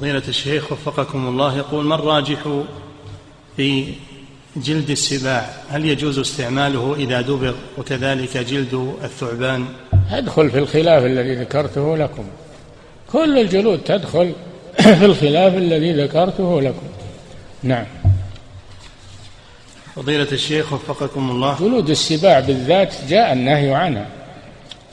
فضيلة الشيخ وفقكم الله يقول ما الراجح في جلد السباع؟ هل يجوز استعماله إذا دبغ وكذلك جلد الثعبان؟ يدخل في الخلاف الذي ذكرته لكم. كل الجلود تدخل في الخلاف الذي ذكرته لكم. نعم. فضيلة الشيخ وفقكم الله. جلود السباع بالذات جاء النهي عنها.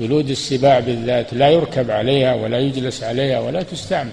جلود السباع بالذات لا يركب عليها ولا يجلس عليها ولا تستعمل.